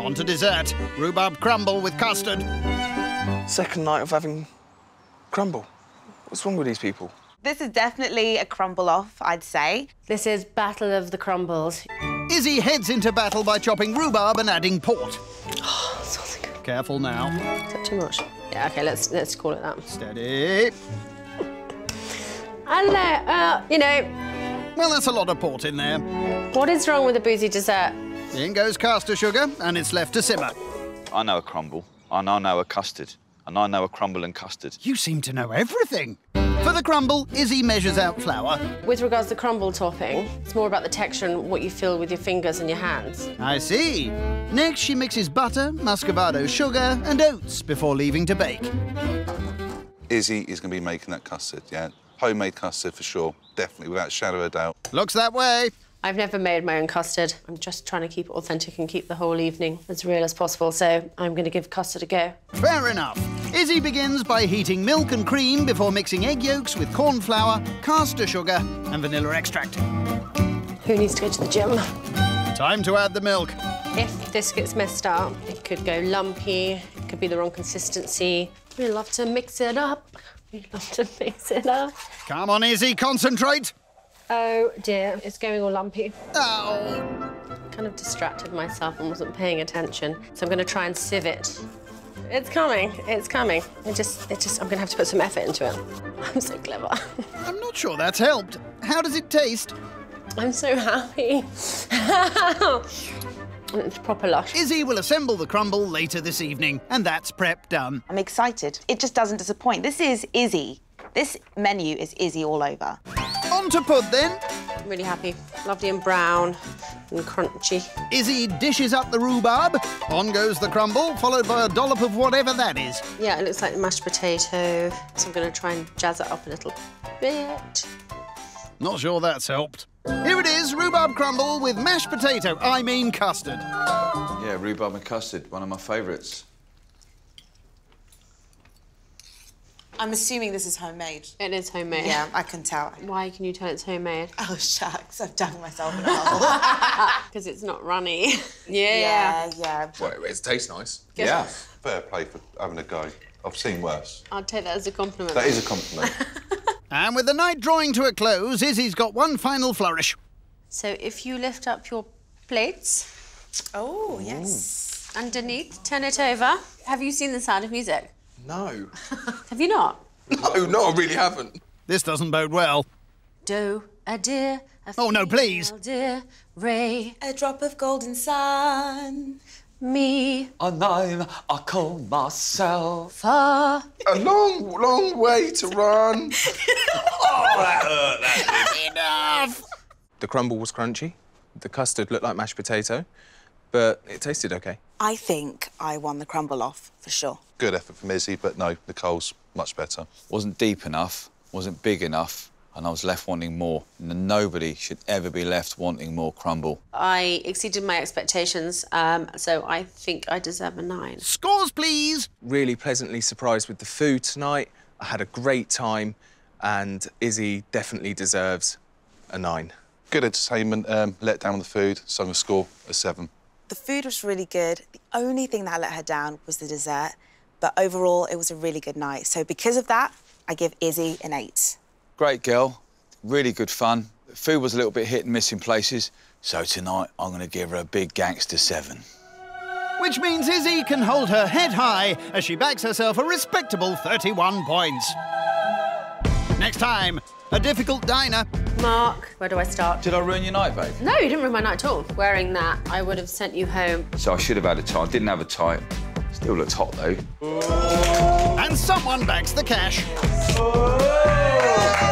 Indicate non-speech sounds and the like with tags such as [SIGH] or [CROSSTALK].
On to dessert. Rhubarb crumble with custard. Second night of having crumble. What's wrong with these people? This is definitely a crumble off, I'd say. This is Battle of the Crumbles. Izzy heads into battle by chopping rhubarb and adding port. [SIGHS] Careful now. Is that too much? Yeah, okay, let's let's call it that. Steady. I don't know, uh, you know, Well, that's a lot of port in there. what is wrong with a boozy dessert? In goes caster sugar, and it's left to simmer. I know a crumble, and I know a custard, and I know a crumble and custard. You seem to know everything. For the crumble, Izzy measures out flour. With regards to crumble topping, it's more about the texture and what you feel with your fingers and your hands. I see. Next, she mixes butter, muscovado sugar, and oats before leaving to bake. Izzy is going to be making that custard, yeah? Homemade custard for sure, definitely, without a shadow of a doubt. Looks that way. I've never made my own custard. I'm just trying to keep it authentic and keep the whole evening as real as possible, so I'm going to give custard a go. Fair enough. Izzy begins by heating milk and cream before mixing egg yolks with corn flour, caster sugar, and vanilla extract. Who needs to go to the gym? Time to add the milk. If this gets messed up, it could go lumpy, it could be the wrong consistency. We love to mix it up. We love to mix it up. Come on, Izzy, concentrate. Oh dear, it's going all lumpy. Oh. Kind of distracted myself and wasn't paying attention, so I'm going to try and sieve it. It's coming, it's coming. It just, it just, I'm going to have to put some effort into it. [LAUGHS] I'm so clever. [LAUGHS] I'm not sure that's helped. How does it taste? I'm so happy. [LAUGHS] it's proper lush. Izzy will assemble the crumble later this evening, and that's prep done. I'm excited. It just doesn't disappoint. This is Izzy. This menu is Izzy all over. On to pud then. I'm really happy. Lovely and brown and crunchy. Izzy dishes up the rhubarb. On goes the crumble, followed by a dollop of whatever that is. Yeah, it looks like mashed potato, so I'm going to try and jazz it up a little bit. Not sure that's helped. Here it is, rhubarb crumble with mashed potato, I mean custard. Yeah, rhubarb and custard, one of my favourites. I'm assuming this is homemade. It is homemade. Yeah, I can tell. Why can you tell it's homemade? Oh, shucks. I've dug myself in a hole. Because [LAUGHS] it's not runny. [LAUGHS] yeah. yeah, yeah. Well, it tastes nice. Yeah. Fair play for having a go. I've seen worse. I'll take that as a compliment. That is a compliment. [LAUGHS] And with the night drawing to a close, Izzy's got one final flourish. So if you lift up your plates Oh, yes. underneath, turn it over. Have you seen The Sound of Music? No. Have you not? No, no, I really haven't. This doesn't bode well. Do a dear. A Oh, no, please. female Dear Ray, A drop of golden sun. me, And I'm, I call myself. far. A long, long way to run. [LAUGHS] Oh, Enough! The crumble was crunchy. The custard looked like mashed potato, but it tasted okay. I think I won the crumble off, for sure. Good effort from Izzy, but no, Nicole's much better. Wasn't deep enough, wasn't big enough, and I was left wanting more. And nobody should ever be left wanting more crumble. I exceeded my expectations, um, so I think I deserve a nine. Scores, please! Really pleasantly surprised with the food tonight. I had a great time, and Izzy definitely deserves a nine. Good entertainment, um, let down on the food, so I'm going to score a seven. The food was really good. The only thing that let her down was the dessert. But overall, it was a really good night. So because of that, I give Izzy an eight. Great girl, really good fun. Food was a little bit hit and miss in places, so tonight I'm going to give her a big gangster seven. Which means Izzy can hold her head high as she backs herself a respectable 31 points. Next time, a difficult diner. Mark, where do I start? Did I ruin your night, babe? No, you didn't ruin my night at all. Wearing that, I would have sent you home. So I should have had a tie. I didn't have a tie. Still looked hot though. And someone backs the cash. Hey!